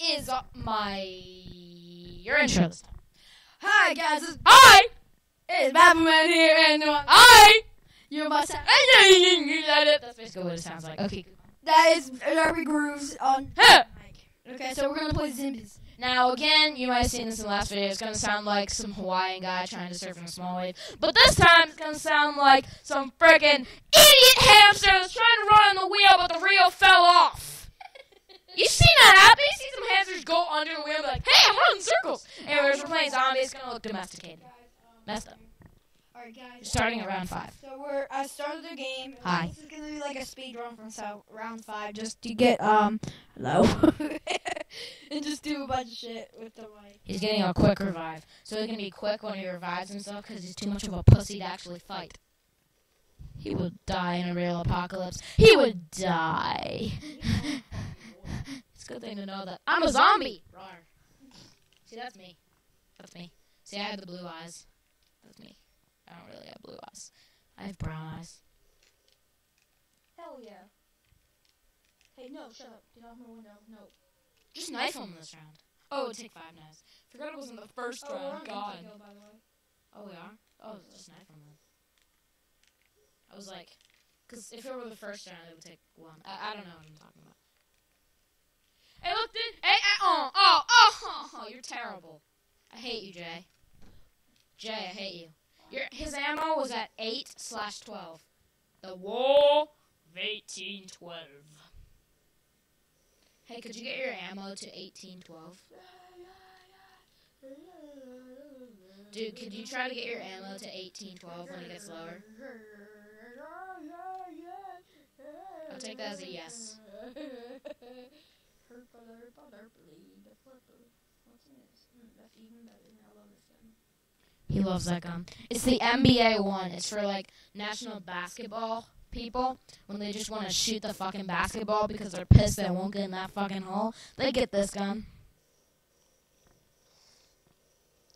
is uh, my your intro this time. Hi guys, it's, Hi, it's Batman here, and uh, hi. you must have. That's basically what it sounds like. Okay. That is Darby Grooves on Huh. Okay, so we're gonna play Zimbies. Now again, you might have seen this in the last video. It's gonna sound like some Hawaiian guy trying to surf in a small wave, but this time it's gonna sound like some freaking idiot hamster that's trying to run on the wheel, but the reel fell off. You seen that happen? You see some hamsters go under the wheel, and be like, "Hey, I'm running circles." Anyways, we're playing zombies. It's gonna look domesticated. Messed up. Alright, guys. Starting at round five. So we're I started the game. Hi. This is gonna be like a speed run from so round five, just to get um hello, and just do a bunch of shit with the mic. He's getting a quick revive, so he's gonna be quick when he revives himself because he's too much of a pussy to actually fight. He would die in a real apocalypse. He would die. good thing to know that I'm a zombie. Rawr. See, that's me. That's me. See, I have the blue eyes. That's me. I don't really have blue eyes. I have brown eyes. Hell yeah. Hey, no, shut up. Get off my window. No. Just knife him this round. Oh, take five knives. Forgot it wasn't the first Oh, round. God. Kentucky, by the way. Oh, we are? Oh, it's just knife him then. I was like, because if it were the first round, it would take one. I, I don't know what I'm talking about. Hey, look, dude. Hey, uh, oh, oh, oh, oh, you're terrible. I hate you, Jay. Jay, I hate you. Your, his ammo was at 8 slash 12. The War of 1812. Hey, could you get your ammo to 1812? Dude, could you try to get your ammo to 1812 when it gets lower? I'll take that as a yes. He loves that gun. It's the NBA one. It's for like national basketball people when they just want to shoot the fucking basketball because they're pissed they won't get in that fucking hole. They get this gun.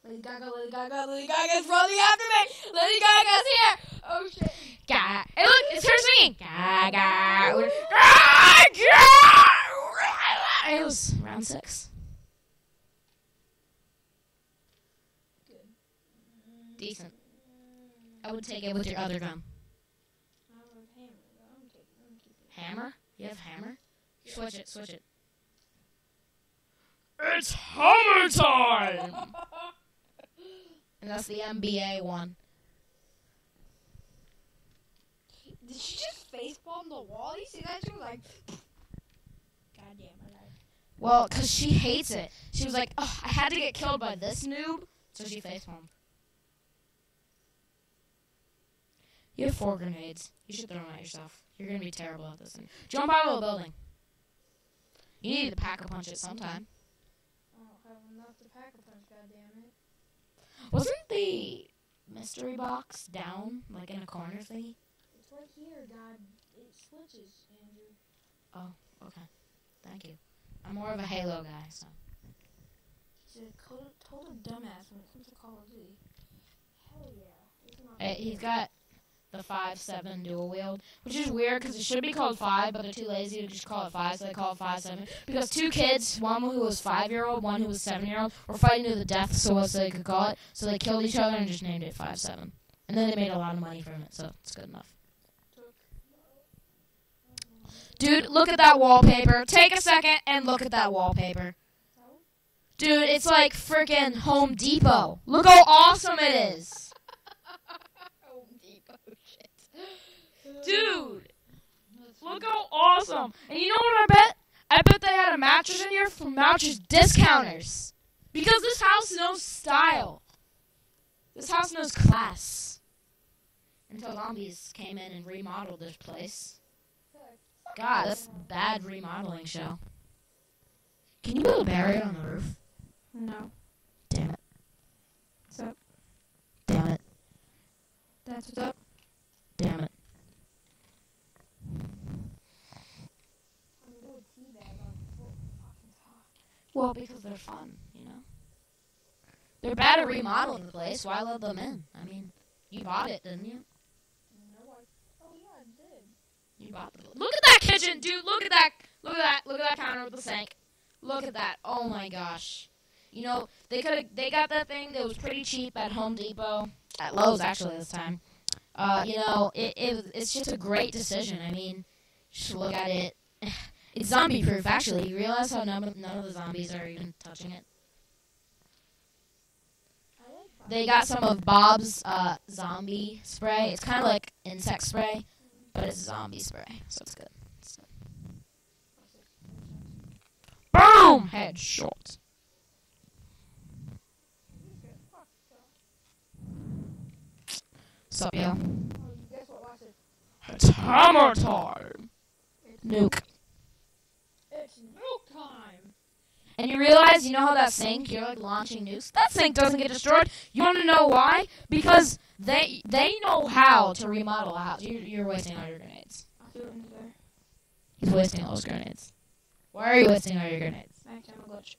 Lady Gaga, Lady Gaga, Lady Gaga's running after me! Lady Gaga's here! Oh shit. Gaga. Hey, look, it's her singing. Gaga. Gaga. It was round six. Decent. I would take it with your other gun. Hammer? You have hammer? Switch it, switch it. It's hammer time! and that's the NBA one. Did she just facepalm the wall? You see that? She was like, God damn it. Well, because she hates it. She was like, oh, I had to get killed by this noob, so she facepalmed. You have four grenades. You should throw them at yourself. You're going to be terrible at this thing. Jump out of a building. You need to pack a punch it sometime. I don't have enough to pack a punch, God damn it. Wasn't the mystery box down, like in a corner thingy? It's right here, God. It switches, Andrew. Oh, okay. Thank you. I'm more of a Halo guy, so. He's a total, total dumbass when it comes to Call of Duty. Hell yeah. He's Uh, he's got the five seven dual wield, which is weird because it should be called five, but they're too lazy to just call it five, so they call it five seven. Because two kids, one who was five year old, one who was seven year old, were fighting to the death, so what they could call it. So they killed each other and just named it five seven, and then they made a lot of money from it, so it's good enough. Dude, look at that wallpaper. Take a second and look at that wallpaper. Dude, it's like freaking Home Depot. Look how awesome it is. Home Depot shit. Dude, look how awesome. And you know what I bet? I bet they had a mattress in here from mattress discounters. Because this house knows style. This house knows class. Until zombies came in and remodeled this place. God, that's bad remodeling show. Can you build a barrier on the roof? No. Damn it. What's up? Damn it. That's what's up. Damn it. Well, because they're fun, you know. They're bad at remodeling the place. Why let them in? I mean, you bought it, didn't you? No, I, oh yeah, I kitchen, dude. Look at that. Look at that. Look at that counter with the sink. Look at that. Oh my gosh. You know, they could they got that thing that was pretty cheap at Home Depot, at Lowe's actually this time. Uh, you know, it, it it's just a great decision. I mean, just look at it. It's zombie proof actually. You realize how none of, none of the zombies are even touching it? They got some of Bob's uh, zombie spray. It's kind of like insect spray, but it's zombie spray, so. It's good. Headshot. Sup, yo? Guess what? Watch it. It's hammer time. Nuke. It's nuke time. And you realize, you know how that sink, you're like launching nukes? That sink doesn't get destroyed. You want to know why? Because they they know how to remodel a house. You're, you're wasting all your grenades. I'll do there. He's wasting all his grenades. Why are you wasting all your grenades? Max ammo glitch.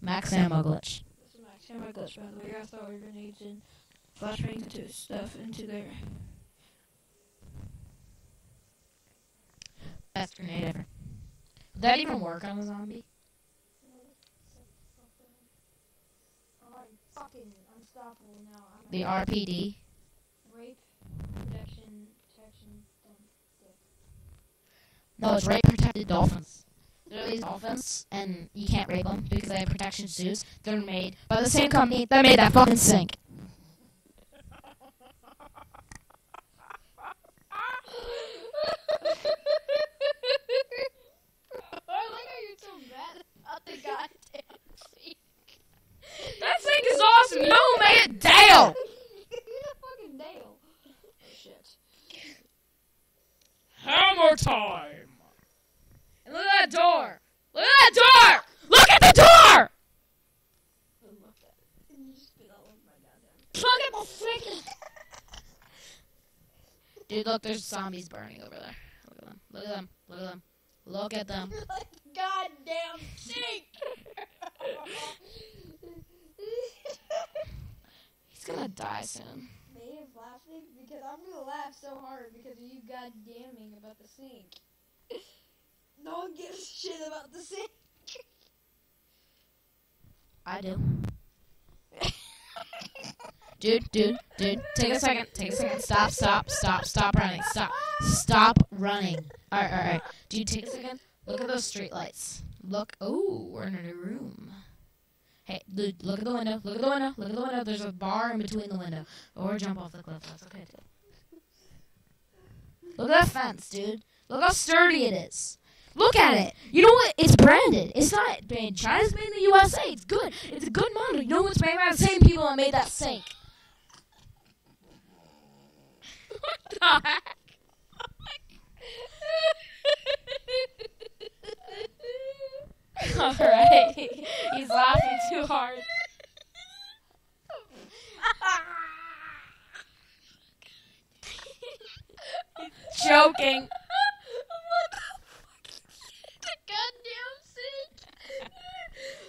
Max ammo glitch. This is max ammo glitch, by the way. Gotta throw all your grenades and flashbangs into stuff into there. Best grenade ever. Would that even work on a zombie? I'm fucking unstoppable now. I'm The RPD. rape, protection, protection, No, it's rape protected dolphins. These dolphins, and you can't rape them because they have protection suits. They're made by the same company that made that fucking sink. I like how you're so mad about the goddamn sink. That sink is awesome. Who made it? Dale. fucking Dale. Shit. Hammer time. And look at that door. Look at that door. Look at the door. I love that. And you spit all over my goddamn. Look at the sink. Dude, look, there's zombies burning over there. Look at them. Look at them. Look at them. Look at them. Goddamn sink. He's gonna die soon. Me is laughing because I'm gonna laugh so hard because of you goddamning about the sink. No one gives a shit about the sink. I do. Dude, dude, dude, take a second, take a second. Stop, stop, stop, stop running. Stop. Stop running. Alright, alright. Dude, take a second. Look at those street lights. Look. Oh, we're in a new room. Hey, dude, look at the window. Look at the window. Look at the window. There's a bar in between the window. Or jump off the cliff. That's okay, too. Look at that fence, dude. Look how sturdy it is. Look at it. You know what? It's branded. It's not made in China. It's made in the USA. It's good. It's a good model. You know what's made by the same people that made that sink. What the heck? All right. He's laughing too hard. Joking. what the fuck? The goddamn sink.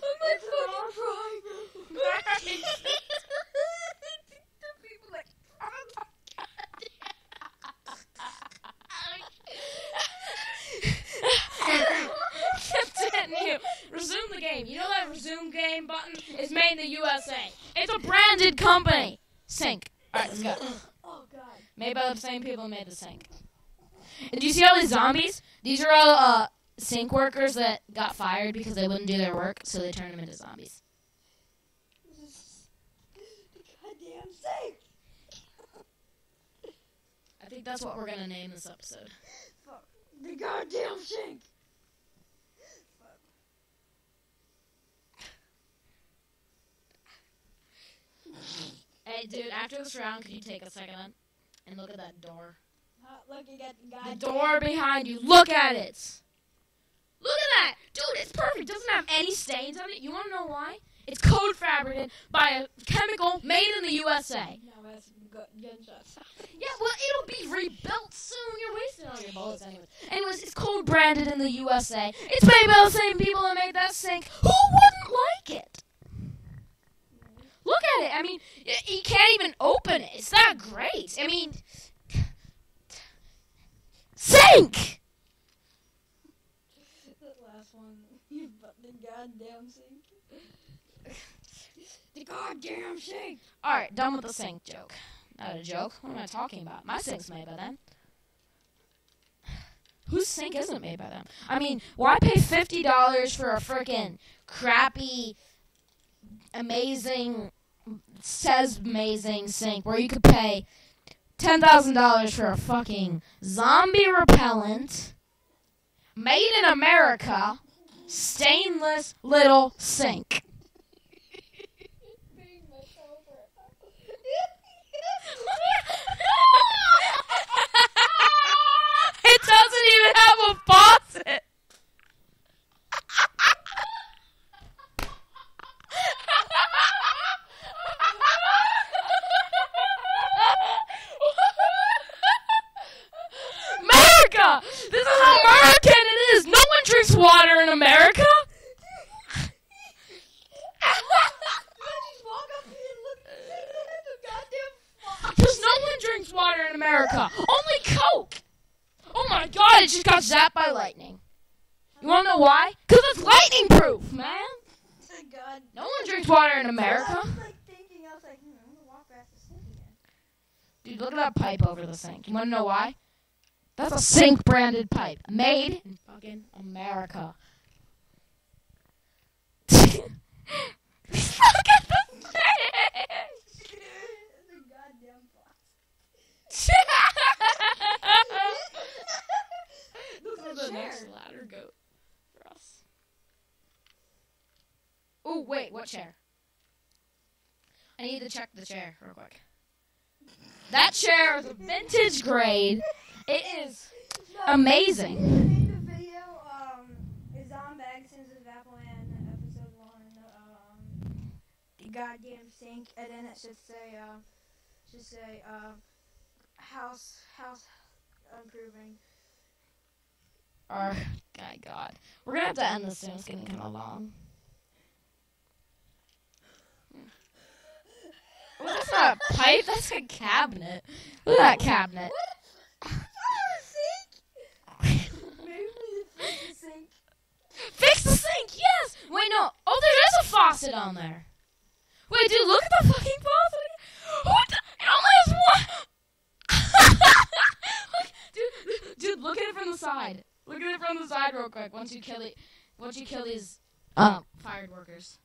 Oh I'm like fucking crying. the people like. Continue. Resume the game. You know that resume game button is made in the USA. It's a branded company. Sink. Alright, let's go. Oh god. Made by the same people who made the sink. And do you see all these zombies? These are all uh, sink workers that got fired because they wouldn't do their work, so they turned them into zombies. The goddamn sink. I think that's what we're gonna name this episode. The goddamn sink. Hey, dude, after this round, could you take a second and look at that door? Uh, Not looking at the The door behind you. Look at it. Look at that, dude. It's perfect. Doesn't have any stains on it. You want to know why? It's code fabricated by a chemical made in the USA. No, that's gunshots. Yeah, well, it'll be rebuilt soon. You're wasting all your bullets, anyways. Anyways, it's code branded in the USA. It's made by the same people that made that sink. Who wouldn't like it? Look at it. I mean, you can't even open it. It's not great. I mean, sink. the last one. You fucking goddamn sink. the goddamn sink. All right, done with the sink joke. Not a joke. What am I talking about? My sink's made by them. Whose sink isn't made by them? I mean, why pay fifty dollars for a freaking crappy, amazing, says amazing sink where you could pay ten thousand dollars for a fucking zombie repellent, made in America, stainless little sink. Being myself it doesn't even have a faucet. America! This is how American it is! No one drinks water in America! just walk up here and look at the goddamn faucet. Because no one drinks water in America. Only Coke. Oh my god, it just got zapped by lightning. You wanna know why? Because it's lightning proof, man. No one drinks water in America. Dude, look at that pipe over the sink. You wanna know why? That's a sink branded pipe. Made in fucking America. look at the fish! the goddamn this Look is at the next ladder goat for us. Oh wait, what chair? I need to check the chair real quick. That chair is a vintage grade. It is amazing. I made the video, um, is on Bagsons of Appleman, episode one, um, the goddamn sink, and then it should say, uh, should say, uh, house, house improving. Our my God, we're gonna have to end this soon. It's getting kind of long. Well, that's not a pipe. That's a cabinet. Look at that cabinet. sink? Maybe we fix the sink. Fix the sink. Yes. Wait, no. Oh, there is a faucet on there. Wait, dude, look at the fucking faucet. What? The? It only has one. Look, dude, dude, look at it from the side. Look at it from the side real quick. Once you kill it, once you kill these uh, fired workers.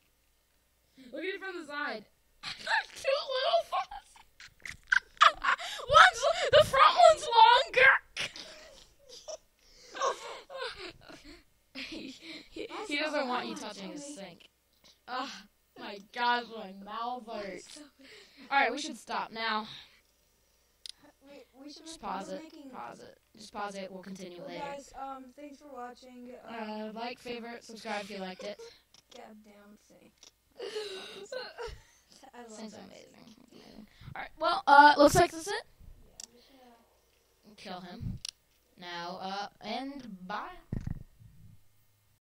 Look at it from the side. Two little faucets. one's the front one's longer. He, he, doesn't want you touching his sink. Oh my gosh, my mouth hurts. Alright, we should stop now. We, we should Just pause it. Pause it. Just pause it. We'll continue later. guys, um, thanks for watching. Um, Uh, like, favorite, subscribe if you liked it. goddamn sink. I love Sink's that amazing. Alright, well, uh, looks like that's it. Yeah, gonna- Kill him. Now, uh,